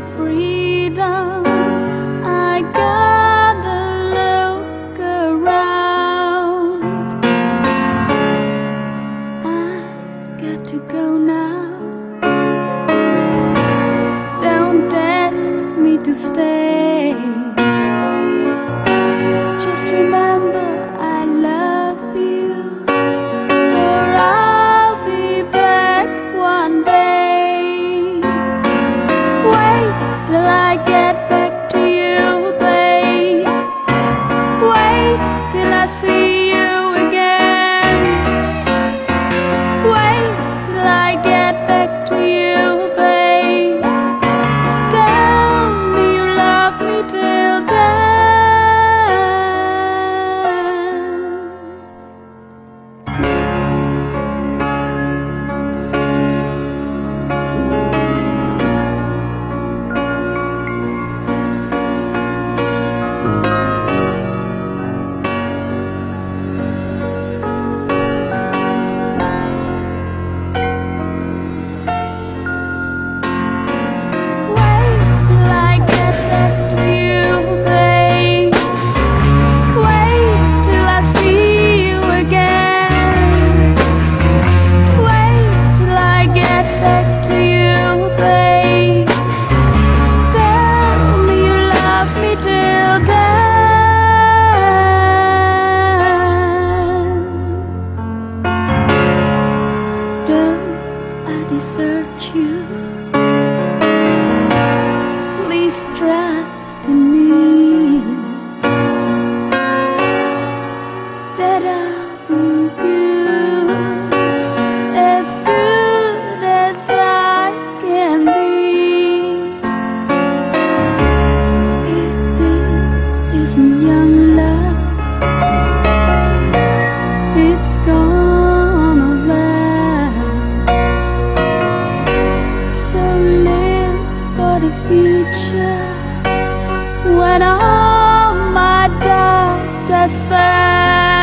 free. assim. search you. future when all my doubt despair.